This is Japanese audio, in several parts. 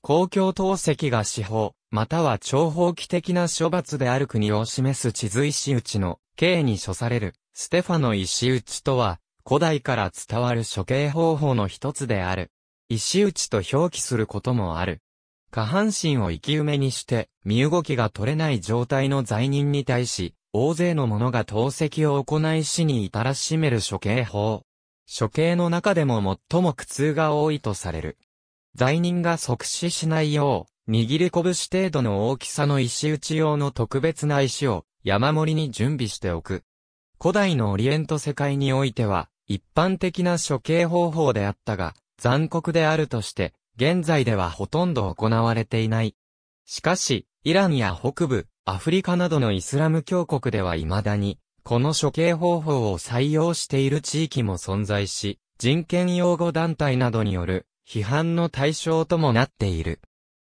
公共統石が司法、または長方期的な処罰である国を示す地図石打ちの刑に処される、ステファノ石打ちとは、古代から伝わる処刑方法の一つである。石打ちと表記することもある。下半身を生き埋めにして、身動きが取れない状態の罪人に対し、大勢の者が投石を行い死に至らしめる処刑法。処刑の中でも最も苦痛が多いとされる。罪人が即死しないよう、握り拳程度の大きさの石打ち用の特別な石を山盛りに準備しておく。古代のオリエント世界においては、一般的な処刑方法であったが、残酷であるとして、現在ではほとんど行われていない。しかし、イランや北部、アフリカなどのイスラム教国では未だに、この処刑方法を採用している地域も存在し、人権擁護団体などによる批判の対象ともなっている。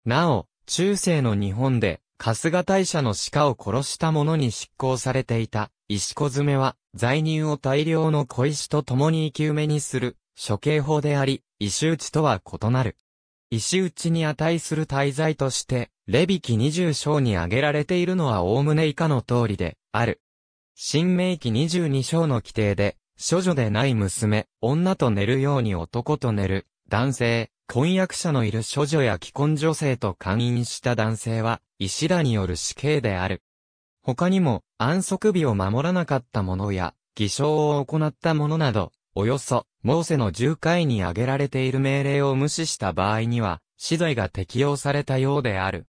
なお、中世の日本で、春日大社の鹿を殺した者に執行されていた、石子詰めは、罪人を大量の小石と共に生き埋めにする、処刑法であり、石打ちとは異なる。石打ちに値する滞在として、レビキ20章に挙げられているのは概ね以下の通りで、ある。新明記22章の規定で、処女でない娘、女と寝るように男と寝る、男性、婚約者のいる処女や既婚女性と勧誘した男性は、石田による死刑である。他にも、安息日を守らなかった者や、偽証を行った者など、およそ、モーセの10回に挙げられている命令を無視した場合には、死罪が適用されたようである。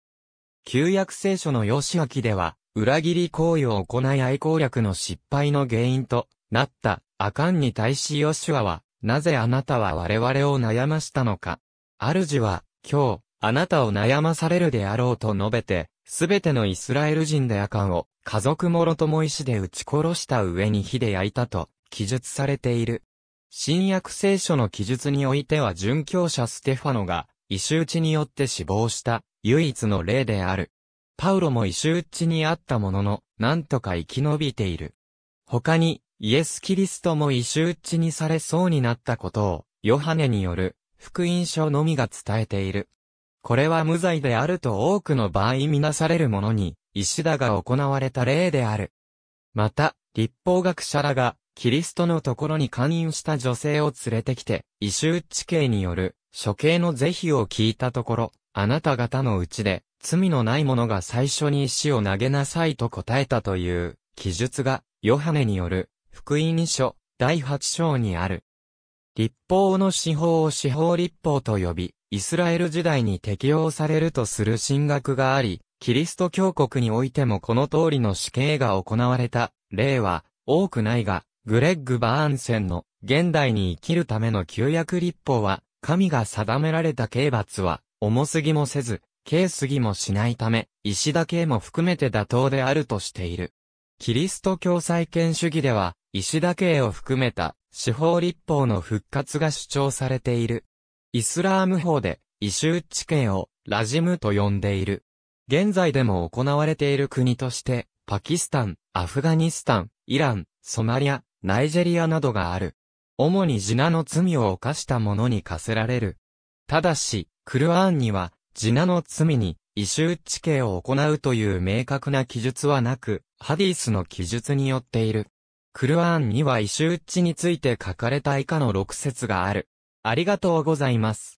旧約聖書の義明では、裏切り行為を行い愛攻略の失敗の原因となった、アカンに対しヨシュアは、なぜあなたは我々を悩ましたのか。主は、今日、あなたを悩まされるであろうと述べて、すべてのイスラエル人でアカンを、家族もろとも石で撃ち殺した上に火で焼いたと、記述されている。新約聖書の記述においては殉教者ステファノが、石打ちによって死亡した唯一の例である。パウロも石打ちにあったものの、なんとか生き延びている。他に、イエス・キリストも石打ちにされそうになったことを、ヨハネによる福音書のみが伝えている。これは無罪であると多くの場合みなされるものに、石田が行われた例である。また、立法学者らが、キリストのところに勧誘した女性を連れてきて、異臭地形による処刑の是非を聞いたところ、あなた方のうちで、罪のない者が最初に石を投げなさいと答えたという、記述が、ヨハネによる、福音書、第8章にある。立法の司法を司法立法と呼び、イスラエル時代に適用されるとする神学があり、キリスト教国においてもこの通りの死刑が行われた例は多くないが、グレッグ・バーンセンの現代に生きるための旧約立法は、神が定められた刑罰は、重すぎもせず、軽すぎもしないため、石田刑も含めて妥当であるとしている。キリスト教再建主義では、石田刑を含めた司法立法の復活が主張されている。イスラーム法で、異臭地刑をラジムと呼んでいる。現在でも行われている国として、パキスタン、アフガニスタン、イラン、ソマリア、ナイジェリアなどがある。主にジナの罪を犯した者に課せられる。ただし、クルアーンには、ジナの罪に、異臭地刑を行うという明確な記述はなく、ハディスの記述によっている。クルアーンには異臭地について書かれた以下の6節がある。ありがとうございます。